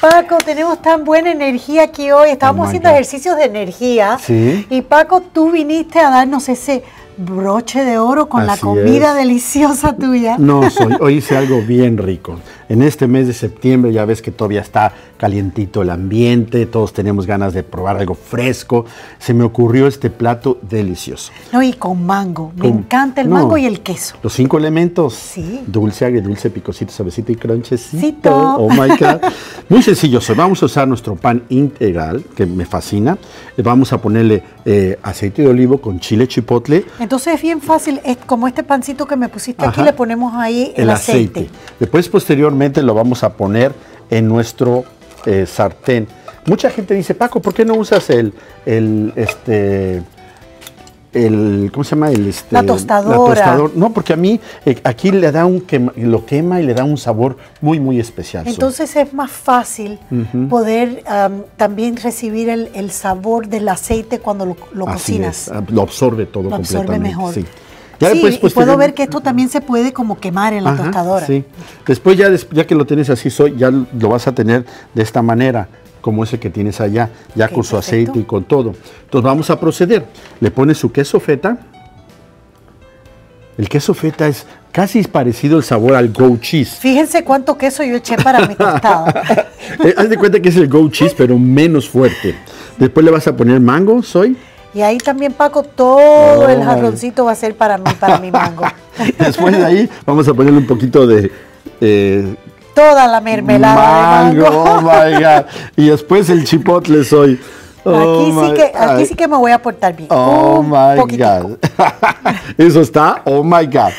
Paco, tenemos tan buena energía aquí hoy. Estábamos Oh, haciendo God. ejercicios de energía. Sí. Y Paco, tú viniste a darnos ese broche de oro con la comida es. deliciosa tuya. No, soy, hoy hice algo bien rico. En este mes de septiembre ya ves que todavía está calientito el ambiente, todos tenemos ganas de probar algo fresco. Se me ocurrió este plato delicioso. No, y con mango. Me Con- encanta el no. mango y el queso. Los cinco elementos. Sí. Dulce, agridulce, picosito, suavecito y crunchecito. Cito. Oh my God. Muy sencillo. Vamos a usar nuestro pan integral, que me fascina. Eh, Vamos a ponerle eh, aceite de olivo con chile chipotle, Entonces es bien fácil. Es como este pancito que me pusiste aquí, le ponemos ahí el, el aceite. aceite. Después, posteriormente, lo vamos a poner en nuestro eh, sartén. Mucha gente dice, Paco, ¿por qué no usas el, el, este, el, ¿cómo se llama? El, este, La tostadora. tostador? No, porque a mí eh, aquí le da un quema- lo quema y le da un sabor muy, muy especial. Entonces es más fácil poder am, también recibir el, el sabor del aceite cuando lo, lo así cocinas. es, ah, lo absorbe todo Lo absorbe mejor. Sí. Sí, y puedo posterior- ver que esto también se puede como quemar en la Ajá, tostadora. Sí. Después ya, ya que lo tienes así, ya lo vas a tener de esta manera, como ese que tienes allá, ya con su perfecto. aceite y con todo. Entonces vamos a proceder. Le pones su queso feta. El queso feta es casi parecido el sabor al goat cheese. Fíjense cuánto queso yo eché para mi tostada. Eh, haz de cuenta que es el goat cheese, pero menos fuerte. Después le vas a poner mango, soy. Y ahí también, Paco, todo el Oh, jarroncito va a ser para mí, para mi mango. Después de ahí vamos a ponerle un poquito de eh, Toda la mermelada de mango. oh my God. Y después el chipotle soy. Oh aquí, sí my- que, aquí sí que me voy a portar bien. Oh Un my poquitico. God. Eso está, oh my God.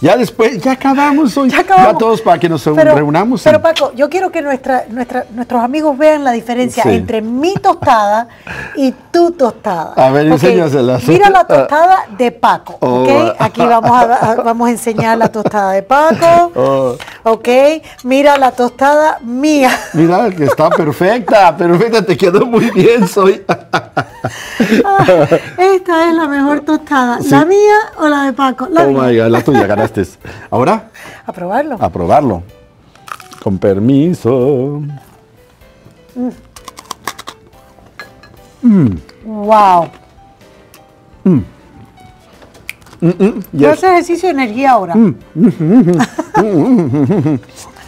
Ya después, ya acabamos hoy. Ya acabamos. todos para que nos Pero- reunamos. Pero Paco, yo quiero que nuestra, nuestra, nuestros amigos vean la diferencia Sí. entre mi tostada y tu tostada. A ver, Ok, enséñaselas. Mira la tostada de Paco, Oh. ¿ok? Aquí vamos a, a- vamos a enseñar la tostada de Paco, Oh. ¿Ok? Mira la tostada mía. Mira, que está perfecta, perfecta, te quedó muy bien, soy. Ah, Esta es la mejor tostada. ¿La mía o la de Paco? La Oh mía. my God, la tuya ganaste. Ahora, A probarlo. a probarlo. Con permiso. Wow. Yo Yes. hace ejercicio de energía ahora.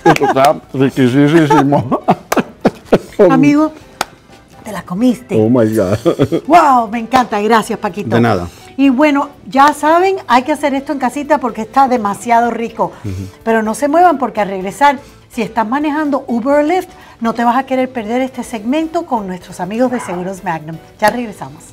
Esto está riquísimo. Amigo, te la comiste. Oh my God. Wow, me encanta. Gracias, Paquito. De nada. Y bueno, ya saben, hay que hacer esto en casita porque está demasiado rico. Pero no se muevan porque al regresar, si estás manejando Uber Lyft, no te vas a querer perder este segmento con nuestros amigos de Seguros Magnum. Ya regresamos.